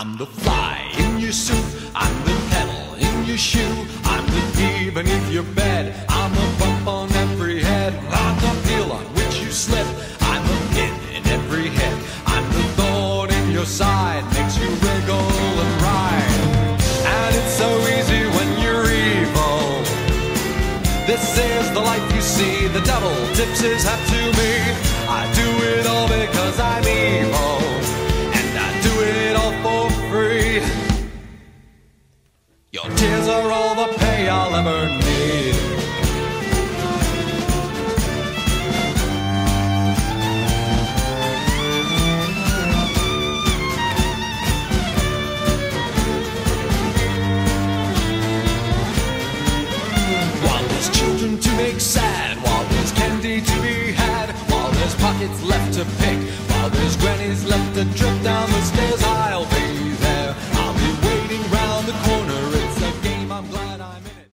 I'm the fly in your soup. I'm the pedal in your shoe. I'm the bee beneath your bed. I'm the bump on every head. I'm the peel on which you slip. I'm the pin in every head. I'm the thorn in your side. Makes you wriggle and ride. And it's so easy when you're evil. This is the life you see. The devil tips his hat to me. Your tears are all the pay I'll ever need. While there's children to make sad, while there's candy to be had, while there's pockets left to pick,